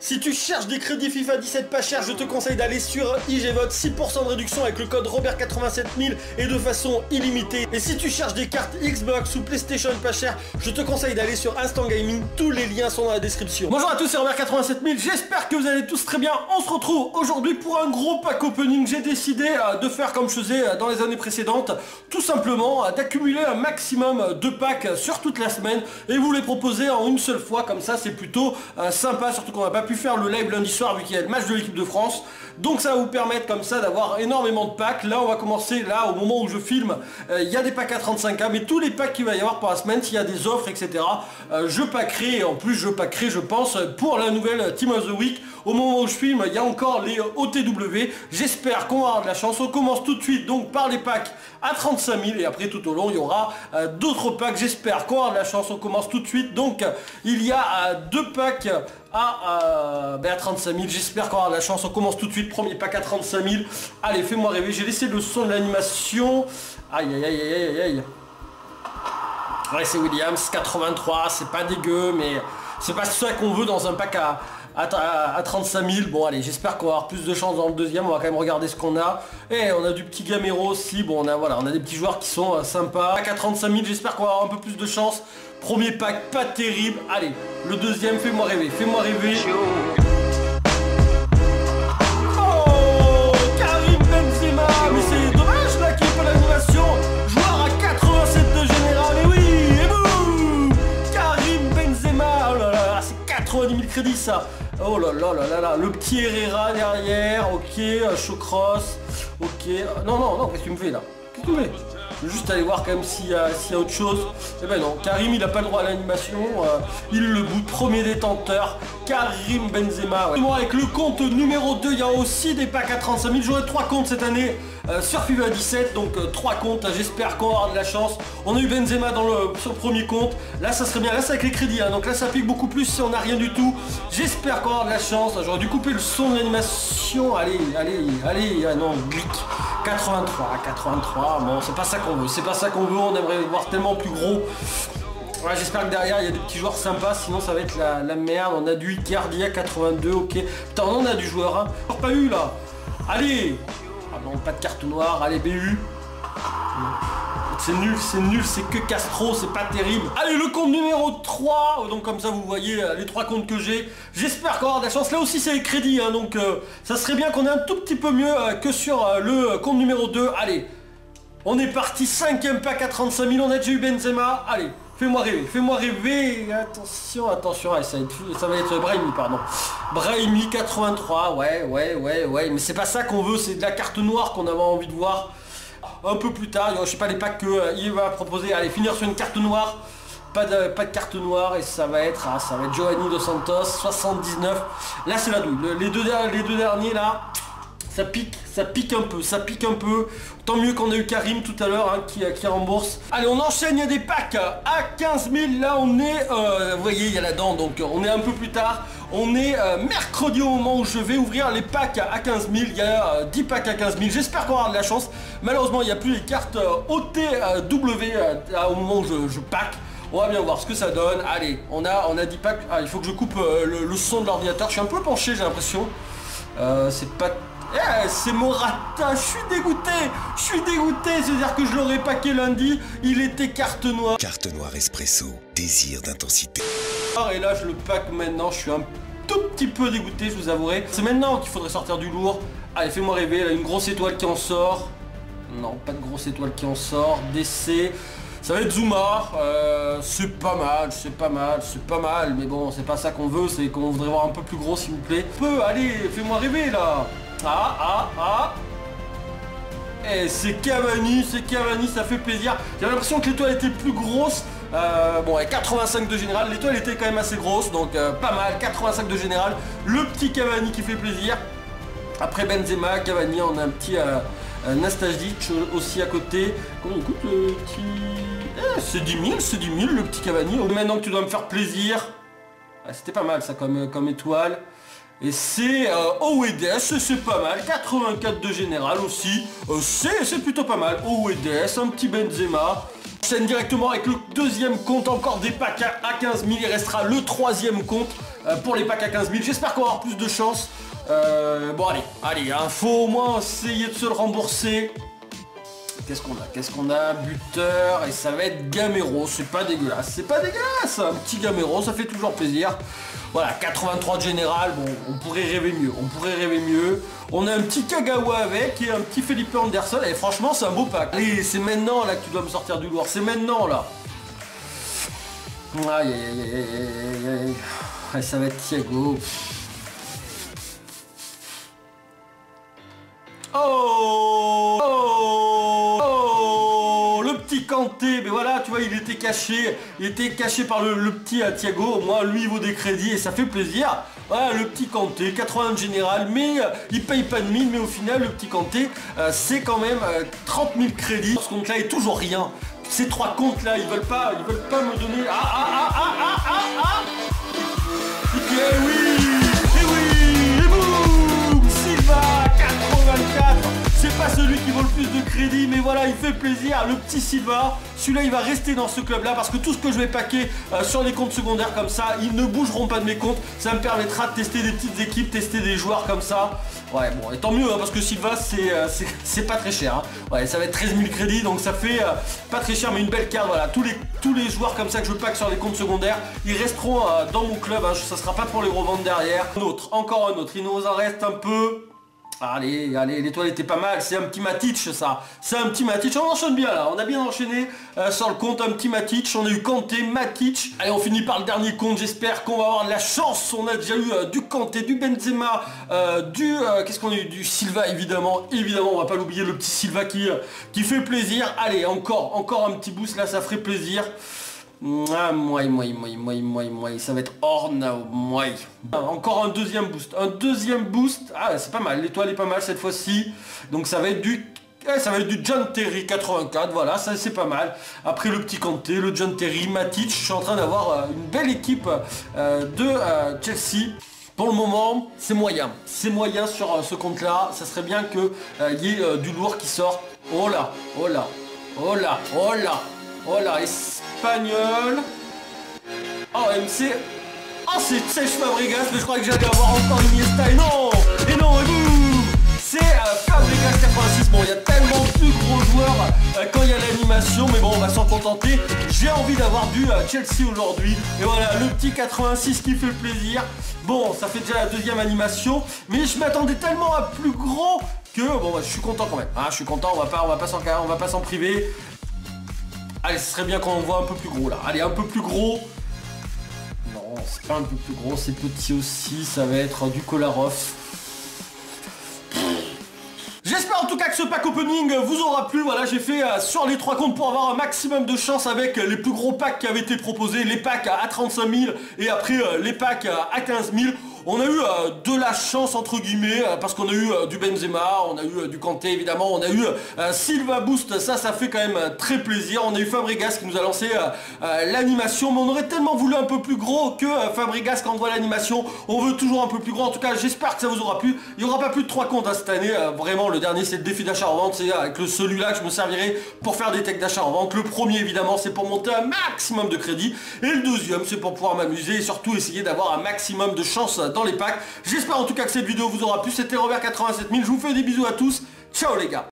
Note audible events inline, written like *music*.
Si tu cherches des crédits FIFA 17 pas chers, je te conseille d'aller sur IGVote, 6% de réduction avec le code Robert87000 et de façon illimitée. Et si tu cherches des cartes Xbox ou PlayStation pas chères, je te conseille d'aller sur Instant Gaming, tous les liens sont dans la description. Bonjour à tous, c'est Robert87000, j'espère que vous allez tous très bien. On se retrouve aujourd'hui pour un gros pack opening. J'ai décidé euh, de faire comme je faisais euh, dans les années précédentes, tout simplement euh, d'accumuler un maximum de packs sur toute la semaine et vous les proposer en une seule fois, comme ça c'est plutôt sympa, surtout qu'on n'a pas pu faire le live lundi soir vu qu'il y a le match de l'équipe de France. Donc ça va vous permettre comme ça d'avoir énormément de packs. Là on va commencer, là au moment où je filme, euh, il y a des packs à 35K, mais tous les packs qu'il va y avoir par la semaine, s'il y a des offres, etc. Euh, je packerai, en plus je packerai je pense, pour la nouvelle Team of the Week. Au moment où je filme, il y a encore les OTW. J'espère qu'on va avoir de la chance. On commence tout de suite donc par les packs à 35 000 et après tout au long il y aura euh, d'autres packs. J'espère qu'on avoir de la chance. On commence tout de suite. Donc il y a deux packs à, 35 000. J'espère qu'on aura de la chance. On commence tout de suite. Premier pack à 35 000. Allez, fais-moi rêver. J'ai laissé le son de l'animation. Aïe, aïe, aïe, aïe, aïe. Ouais, c'est Williams, 83. C'est pas dégueu, mais c'est pas ça qu'on veut dans un pack à, à, 35 000. Bon allez, j'espère qu'on va avoir plus de chance dans le deuxième. On va quand même regarder ce qu'on a. Et on a du petit Gamero aussi. Bon, on a, voilà, on a des petits joueurs qui sont euh, sympas. Pack à 35 000, j'espère qu'on va avoir un peu plus de chance. Premier pack, pas terrible. Allez, le deuxième, fais-moi rêver. Fais-moi rêver. 90 000 crédits ça Oh là là là là là, le petit Herrera derrière, ok, Chocross, ok. Non, non, non, qu'est-ce que tu me fais là? Qu'est-ce que tu me fais? Juste aller voir quand même s'il y, a autre chose. Eh ben non, Karim il n'a pas le droit à l'animation. Euh, il le bout premier détenteur. Karim Benzema. Ouais. Avec le compte numéro 2, il y a aussi des packs à 35 000. J'aurai 3 comptes cette année euh, sur FIFA 17. Donc 3 euh, comptes. J'espère qu'on aura de la chance. On a eu Benzema dans le, sur le premier compte. Là ça serait bien. Là c'est avec les crédits. Hein. Donc là ça pique beaucoup plus si on n'a rien du tout. J'espère qu'on aura de la chance. J'aurais dû couper le son de l'animation. Allez, allez, allez. Ah non, glic. 83, 83, bon c'est pas ça qu'on veut, c'est pas ça qu'on veut, on aimerait voir tellement plus gros. Ouais, j'espère que derrière il y a des petits joueurs sympas, sinon ça va être la, merde. On a du Icardia 82, ok. Putain, on a du joueur, hein. Pas eu là. Allez Ah non, pas de carte noire, allez BU. C'est nul, c'est nul, c'est que Castro, c'est pas terrible. Allez, le compte numéro 3, donc comme ça vous voyez euh, les trois comptes que j'ai. J'espère qu'on aura de la chance. Là aussi c'est les crédits, hein, donc euh, ça serait bien qu'on ait un tout petit peu mieux euh, que sur le compte numéro 2. Allez, on est parti, cinquième pack à 35 000, on a déjà eu Benzema. Allez, fais-moi rêver, fais-moi rêver. Attention, attention, ça, va être, ça va être Brahimi, pardon. Brahimi 83, ouais, ouais, ouais, ouais. Mais c'est pas ça qu'on veut, c'est de la carte noire qu'on avait envie de voir un peu plus tard. Je sais pas les packs qu'il euh, va proposer. Allez, finir sur une carte noire. Pas de, carte noire et ça va être ah, ça va être Giovanni Dos Santos 79 là c'est la douille les deux, les deux derniers là ça pique, ça pique un peu, ça pique un peu. Tant mieux qu'on a eu Karim tout à l'heure hein, qui, qui rembourse. Allez, on enchaîne, des packs à 15 000. Là, on est, euh, vous voyez, il y a la dent, donc on est un peu plus tard. On est euh, mercredi au moment où je vais ouvrir les packs à 15 000. Il y a 10 euh, packs à 15 000. J'espère qu'on aura de la chance. Malheureusement, il n'y a plus les cartes OTW au moment où je, pack. On va bien voir ce que ça donne. Allez, on a, on a 10 packs. Ah, il faut que je coupe le, le, son de l'ordinateur. Je suis un peu penché, j'ai l'impression. c'est pas eh, c'est Morata, je suis dégoûté, je suis dégoûté, c'est-à-dire que je l'aurais paqué lundi, il était carte noire. Carte noire espresso, désir d'intensité. Et là je le pack maintenant, je suis un tout petit peu dégoûté, je vous avouerai. C'est maintenant qu'il faudrait sortir du lourd. Allez, fais-moi rêver, là, une grosse étoile qui en sort. Non, pas de grosse étoile qui en sort. DC. Ça va être Zuma, euh, c'est pas mal, c'est pas mal, c'est pas mal, mais bon, c'est pas ça qu'on veut, c'est qu'on voudrait voir un peu plus gros s'il vous plaît. Peu, allez, fais-moi rêver là ah, ah, ah eh, c'est Cavani, c'est Cavani, ça fait plaisir. J'ai l'impression que l'étoile était plus grosse. Euh, bon, et 85 de général, l'étoile était quand même assez grosse, donc euh, pas mal, 85 de général. Le petit Cavani qui fait plaisir. Après Benzema, Cavani, on a un petit euh, Nastajic aussi à côté. Comment coûte le petit... Eh, c'est 10 000, c'est 10 000 le petit Cavani. Maintenant que tu dois me faire plaisir. Ah, c'était pas mal ça comme, comme étoile. Et c'est euh, OEDS, c'est pas mal, 84 de général aussi, euh, c'est plutôt pas mal, OEDS, un petit Benzema, directement avec le deuxième compte, encore des packs à 15 000, il restera le troisième compte, euh, pour les packs à 15 000. J'espère qu'on va avoir plus de chance. Euh, bon allez, allez, hein, faut au moins essayer de se le rembourser. Qu'est-ce qu'on a? Qu'est-ce qu'on a? Buteur, et ça va être Gamero, c'est pas dégueulasse, c'est pas dégueulasse, un petit Gamero, ça fait toujours plaisir. Voilà, 83 de général, bon, on pourrait rêver mieux, on pourrait rêver mieux. On a un petit Kagawa avec et un petit Felipe Anderson, et franchement, c'est un beau pack. Allez, c'est maintenant là que tu dois me sortir du lourd, c'est maintenant là. Aïe, aïe, aïe, aïe, aïe, ça va être Thiago. Oh, mais voilà, tu vois, il était caché, il était caché par le, petit euh, Thiago, moi, lui, il vaut des crédits et ça fait plaisir. Voilà, le petit Kanté, 80 de général, mais euh, il paye pas de mine, mais au final, le petit Kanté, euh, c'est quand même 30 000 crédits. Ce compte-là est toujours rien. Ces trois comptes-là, ils veulent pas, ils veulent pas me donner... Ah, ah, ah, ah, ah, ah, ah Eh oui celui qui vaut le plus de crédit, mais voilà, il fait plaisir. Le petit Silva, celui-là, il va rester dans ce club-là parce que tout ce que je vais paquer euh, sur les comptes secondaires comme ça, ils ne bougeront pas de mes comptes. Ça me permettra de tester des petites équipes, tester des joueurs comme ça. Ouais, bon, et tant mieux, hein, parce que Silva, euh, *laughs* c'est pas très cher. Hein. Ouais, ça va être 13 000 crédits, donc ça fait euh, pas très cher, mais une belle carte. Voilà, tous les, tous les joueurs comme ça que je pack sur les comptes secondaires, ils resteront dans mon club. Hein. Ça sera pas pour les revendre derrière. Un autre, encore un autre. Il nous en reste un peu. Allez, allez, l'étoile était pas mal, c'est un petit Matic ça, c'est un petit Matic, on enchaîne bien là, on a bien enchaîné euh, sur le compte, un petit Matic, on a eu Kanté, Matic, allez on finit par le dernier compte, j'espère qu'on va avoir de la chance, on a déjà eu euh, du Kanté, du Benzema, euh, du, qu'est-ce qu'on a eu, du Silva évidemment, évidemment on va pas l'oublier, le petit Silva qui, qui fait plaisir, allez encore, encore un petit boost là, ça ferait plaisir, ah, moi, moi, moi, moi, moi, moi, ça va être Orna, moi. Encore un deuxième boost. Un deuxième boost. Ah, c'est pas mal. L'étoile est pas mal cette fois-ci. Donc ça va être du... Eh, ça va être du John Terry 84, voilà, ça c'est pas mal. Après le petit Kanté, le John Terry, Matic, je suis en train d'avoir euh, une belle équipe euh, de euh, Chelsea. Pour le moment, c'est moyen. C'est moyen sur ce compte-là. Ça serait bien qu'il y ait du lourd qui sort. Oh là, oh là, oh là, oh là, oh là. Espagnol. Oh, MC. Oh, c'est Sèche Fabregas, mais je crois que j'allais avoir encore Iniesta. Et non Et non, C'est euh, Fabregas 86. Bon, il y a tellement plus gros joueurs euh, quand il y a l'animation, mais bon, on va s'en contenter. J'ai envie d'avoir du euh, Chelsea aujourd'hui. Et voilà, le petit 86 qui fait plaisir. Bon, ça fait déjà la deuxième animation, mais je m'attendais tellement à plus gros que bon, bah, je suis content quand même. Ah, je suis content, on va pas, on va pas s'en priver. Allez, ce serait bien qu'on voit un peu plus gros là. Allez, un peu plus gros. Non, c'est pas un peu plus gros, c'est petit aussi. Ça va être du Kolarov. J'espère en tout cas que ce pack opening vous aura plu. Voilà, j'ai fait euh, sur les trois comptes pour avoir un maximum de chance avec les plus gros packs qui avaient été proposés. Les packs à 35 000 et après euh, les packs à 15 000. On a eu euh, de la chance entre guillemets euh, parce qu'on a eu euh, du Benzema, on a eu du Kanté évidemment, on a eu Silva Boost, ça ça fait quand même très plaisir. On a eu Fabregas qui nous a lancé l'animation, mais on aurait tellement voulu un peu plus gros que Fabregas quand on voit l'animation. On veut toujours un peu plus gros. En tout cas, j'espère que ça vous aura plu. Il n'y aura pas plus de 3 comptes hein, cette année. vraiment, le dernier c'est le défi d'achat en vente. C'est avec celui-là que je me servirai pour faire des techs d'achat en vente. Le premier évidemment c'est pour monter un maximum de crédit. Et le deuxième c'est pour pouvoir m'amuser et surtout essayer d'avoir un maximum de chance les packs. J'espère en tout cas que cette vidéo vous aura plu. C'était Robert87000. Je vous fais des bisous à tous. Ciao les gars